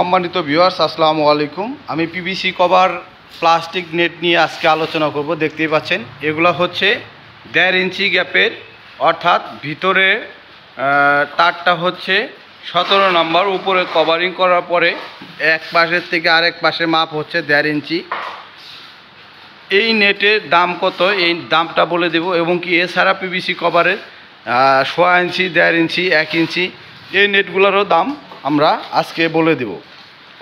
সম্মানিত ভিউয়ার্স আসসালামু আলাইকুম। আমি পিভিসি কভার প্লাস্টিক নেট নিয়ে আজকে আলোচনা করব, দেখতেই পাচ্ছেন। এগুলো হচ্ছে দেড় ইঞ্চি গ্যাপের, অর্থাৎ ভিতরে তারটা হচ্ছে সতেরো নম্বর, উপরে কভারিং করার পরে এক পাশের থেকে আরেক পাশে মাপ হচ্ছে দেড় ইঞ্চি। এই নেটের দাম কত? এই দামটা বলে দেব, এবং কি এছাড়া পিভিসি কভারের সোয়া ইঞ্চি, দেড় ইঞ্চি, এক ইঞ্চি, এই নেটগুলোরও দাম আমরা আজকে বলে দেব।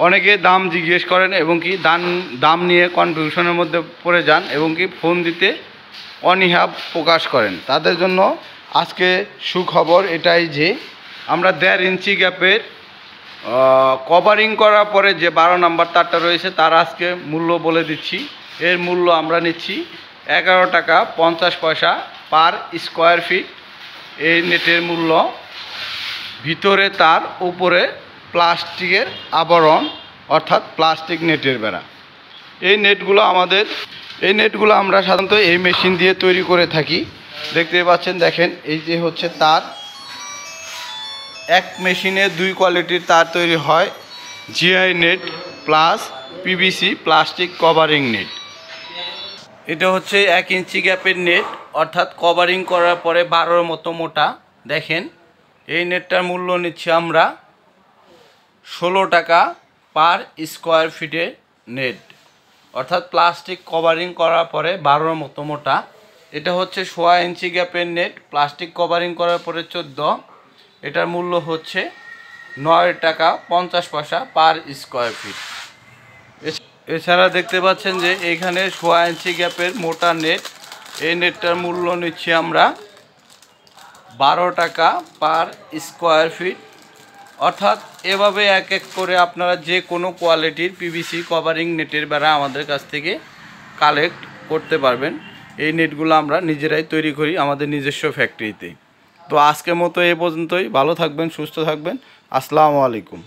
অনেকে দাম জিজ্ঞেস করেন এবং কি দাম দাম নিয়ে কনফিউশনের মধ্যে পড়ে যান এবং কি ফোন দিতে অনীহা প্রকাশ করেন। তাদের জন্য আজকে সুখবর এটাই যে, আমরা দেড় ইঞ্চি গ্যাপের কভারিং করার পরে যে বারো নাম্বার তারটা রয়েছে, তার আজকে মূল্য বলে দিচ্ছি। এর মূল্য আমরা নিচ্ছি এগারো টাকা পঞ্চাশ পয়সা পার স্কোয়ার ফিট এই নেটের মূল্য ভিতরে তার উপরে প্লাস্টিকের আবরণ, অর্থাৎ প্লাস্টিক নেটের বেড়া। এই নেটগুলো আমাদের, এই নেটগুলো আমরা সাধারণত এই মেশিন দিয়ে তৈরি করে থাকি। দেখতে পাচ্ছেন, দেখেন, এই যে হচ্ছে তার, এক মেশিনে দুই কোয়ালিটির তার তৈরি হয়, GI net plus PVC plastic covering net. এটা হচ্ছে এক ইঞ্চি গ্যাপের নেট, অর্থাৎ কভারিং করার পরে বারোর মতো মোটা, দেখেন। এই নেটটার মূল্য নিচ্ছি আমরা ষোলো টাকা পার স্কোয়ার ফিটে নেট। অর্থাৎ প্লাস্টিক কভারিং করার পরে বারোর মতো মোটা। এটা হচ্ছে সোয়া ইঞ্চি গ্যাপের নেট, প্লাস্টিক কভারিং করার পরে চোদ্দ। এটার মূল্য হচ্ছে নয় টাকা পঞ্চাশ পয়সা পার স্কোয়ার ফিট। এছাড়া দেখতে পাচ্ছেন যে এইখানে সোয়া ইঞ্চি গ্যাপের মোটা নেট, এই নেটটার মূল্য নিচ্ছি আমরা বারো টাকা পার স্কোয়ার ফিট অর্থাৎ এভাবে এক এক করে আপনারা যে কোনো কোয়ালিটির পিভিসি কভারিং নেটের বেড়া আমাদের কাছ থেকে কালেক্ট করতে পারবেন। এই নেটগুলো আমরা নিজেরাই তৈরি করি আমাদের নিজস্ব ফ্যাক্টরিতে তো আজকের মতো এ পর্যন্তই। ভালো থাকবেন, সুস্থ থাকবেন। আসসালামু আলাইকুম।